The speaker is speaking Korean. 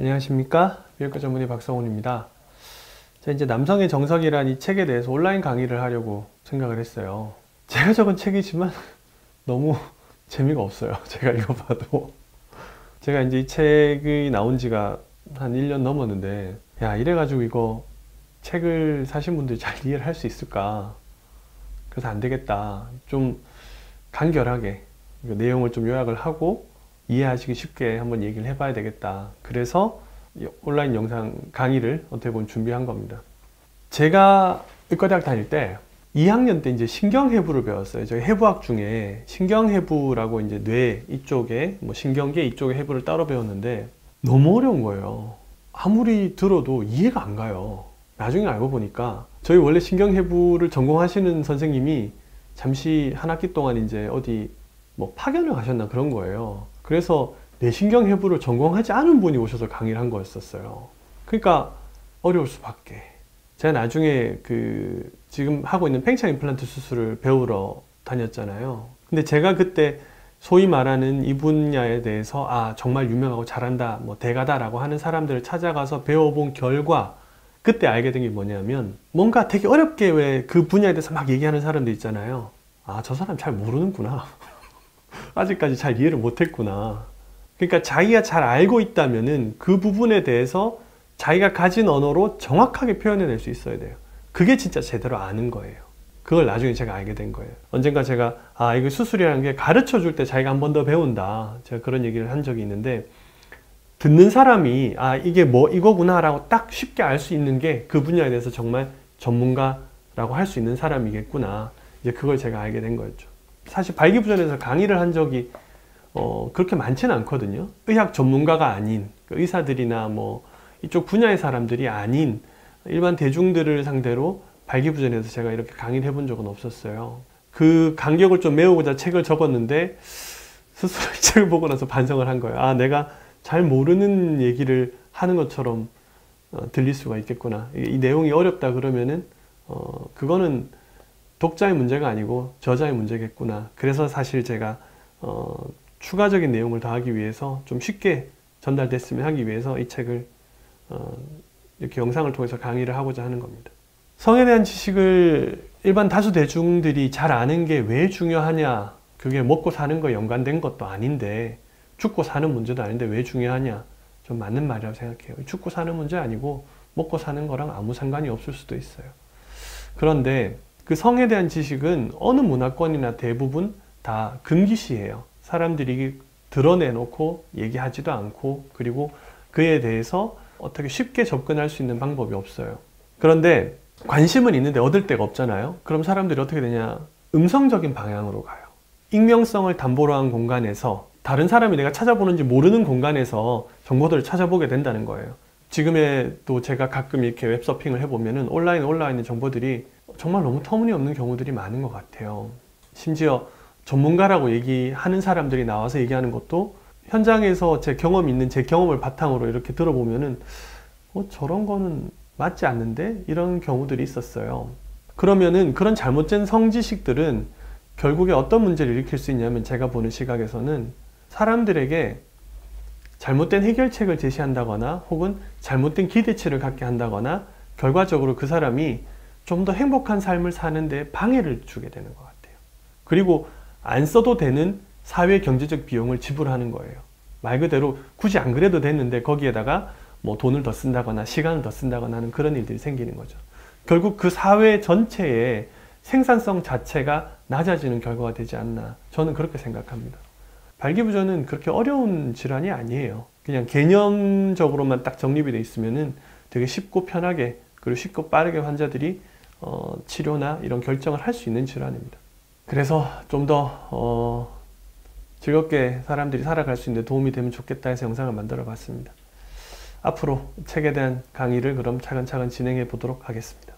안녕하십니까? 비교과 전문의 박성훈입니다. 자 이제 남성의 정석이란 이 책에 대해서 온라인 강의를 하려고 생각을 했어요. 제가 적은 책이지만 너무 재미가 없어요. 제가 읽어봐도. 제가 이제 이 책이 나온 지가 한 1년 넘었는데 야 이래가지고 이거 책을 사신 분들이 잘 이해를 할 수 있을까? 그래서 안 되겠다. 좀 간결하게 내용을 좀 요약을 하고 이해하시기 쉽게 한번 얘기를 해봐야 되겠다. 그래서 온라인 영상 강의를 어떻게 보면 준비한 겁니다. 제가 의과대학 다닐 때 2학년 때 이제 신경해부를 배웠어요. 저희 해부학 중에 신경해부라고 이제 뇌 이쪽에 뭐 신경계 이쪽에 해부를 따로 배웠는데 너무 어려운 거예요. 아무리 들어도 이해가 안 가요. 나중에 알고 보니까 저희 원래 신경해부를 전공하시는 선생님이 잠시 한 학기 동안 이제 어디 뭐 파견을 가셨나 그런 거예요. 그래서 뇌신경 해부를 전공하지 않은 분이 오셔서 강의를 한 거였었어요. 그러니까 어려울 수밖에. 제가 나중에 그 지금 하고 있는 팽창 임플란트 수술을 배우러 다녔잖아요. 근데 제가 그때 소위 말하는 이 분야에 대해서 아 정말 유명하고 잘한다 뭐 대가다라고 하는 사람들을 찾아가서 배워본 결과 그때 알게 된 게 뭐냐면 뭔가 되게 어렵게 왜 그 분야에 대해서 막 얘기하는 사람들 있잖아요. 아 저 사람 잘 모르는구나. 아직까지 잘 이해를 못했구나. 그러니까 자기가 잘 알고 있다면은 그 부분에 대해서 자기가 가진 언어로 정확하게 표현해낼 수 있어야 돼요. 그게 진짜 제대로 아는 거예요. 그걸 나중에 제가 알게 된 거예요. 언젠가 제가 아 이거 수술이라는 게 가르쳐 줄 때 자기가 한 번 더 배운다. 제가 그런 얘기를 한 적이 있는데 듣는 사람이 아 이게 뭐 이거구나라고 딱 쉽게 알 수 있는 게 그 분야에 대해서 정말 전문가라고 할 수 있는 사람이겠구나. 이제 그걸 제가 알게 된 거였죠. 사실 발기부전에서 강의를 한 적이 어, 그렇게 많지는 않거든요. 의학 전문가가 아닌 그 의사들이나 뭐 이쪽 분야의 사람들이 아닌 일반 대중들을 상대로 발기부전에서 제가 이렇게 강의를 해본 적은 없었어요. 그 간격을 좀 메우고자 책을 적었는데 스스로 이 책을 보고 나서 반성을 한 거예요. 아, 내가 잘 모르는 얘기를 하는 것처럼 어, 들릴 수가 있겠구나. 이, 이, 내용이 어렵다 그러면은 어, 그거는 독자의 문제가 아니고 저자의 문제겠구나. 그래서 사실 제가 어, 추가적인 내용을 더하기 위해서 좀 쉽게 전달됐으면 하기 위해서 이 책을 어, 이렇게 영상을 통해서 강의를 하고자 하는 겁니다. 성에 대한 지식을 일반 다수 대중들이 잘 아는 게 왜 중요하냐? 그게 먹고 사는 거에 연관된 것도 아닌데 죽고 사는 문제도 아닌데 왜 중요하냐? 좀 맞는 말이라고 생각해요. 죽고 사는 문제 아니고 먹고 사는 거랑 아무 상관이 없을 수도 있어요. 그런데 그 성에 대한 지식은 어느 문화권이나 대부분 다 금기시예요. 사람들이 드러내놓고 얘기하지도 않고 그리고 그에 대해서 어떻게 쉽게 접근할 수 있는 방법이 없어요. 그런데 관심은 있는데 얻을 데가 없잖아요. 그럼 사람들이 어떻게 되냐? 음성적인 방향으로 가요. 익명성을 담보로 한 공간에서 다른 사람이 내가 찾아보는지 모르는 공간에서 정보들을 찾아보게 된다는 거예요. 지금에 또 제가 가끔 이렇게 웹서핑을 해보면은 온라인 있는 정보들이 정말 너무 터무니없는 경우들이 많은 것 같아요. 심지어 전문가라고 얘기하는 사람들이 나와서 얘기하는 것도 현장에서 제 경험 있는 제 경험을 바탕으로 이렇게 들어보면은 어, 저런 거는 맞지 않는데 이런 경우들이 있었어요. 그러면은 그런 잘못된 성지식들은 결국에 어떤 문제를 일으킬 수 있냐면 제가 보는 시각에서는 사람들에게 잘못된 해결책을 제시한다거나 혹은 잘못된 기대치를 갖게 한다거나 결과적으로 그 사람이 좀 더 행복한 삶을 사는데 방해를 주게 되는 것 같아요. 그리고 안 써도 되는 사회 경제적 비용을 지불하는 거예요. 말 그대로 굳이 안 그래도 됐는데 거기에다가 뭐 돈을 더 쓴다거나 시간을 더 쓴다거나 하는 그런 일들이 생기는 거죠. 결국 그 사회 전체의 생산성 자체가 낮아지는 결과가 되지 않나 저는 그렇게 생각합니다. 발기부전은 그렇게 어려운 질환이 아니에요. 그냥 개념적으로만 딱 정립이 돼 있으면은 되게 쉽고 편하게 그리고 쉽고 빠르게 환자들이 어, 치료나 이런 결정을 할 수 있는 질환입니다. 그래서 좀더 어, 즐겁게 사람들이 살아갈 수 있는 데 도움이 되면 좋겠다 해서 영상을 만들어 봤습니다. 앞으로 책에 대한 강의를 그럼 차근차근 진행해 보도록 하겠습니다.